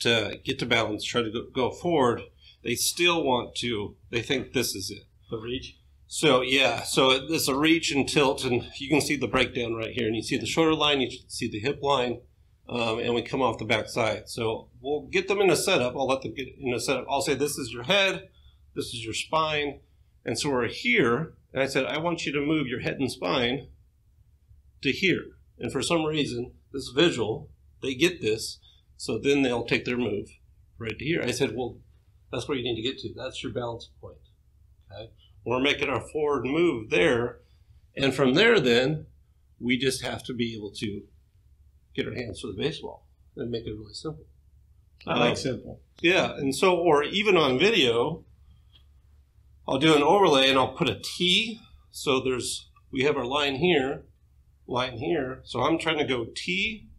to get to balance, try to go, go forward, they still want to. They think this is it. The reach. So yeah, so it's a reach and tilt, and you can see the breakdown right here, and you see the shoulder line, you see the hip line, um, and we come off the back side. So we'll get them in a setup. I'll let them get in a setup. I'll say this is your head, this is your spine, and so we're here. And I said I want you to move your head and spine to here. And for some reason, this visual, they get this, so then they'll take their move right to here. I said, well, that's where you need to get to. That's your balance point. Okay, we're making our forward move there, and from there, then we just have to be able to get our hands to the baseball and make it really simple. I like um, simple. Yeah, and so, or even on video, I'll do an overlay and I'll put a T. So there's, we have our line here, line here. So I'm trying to go T,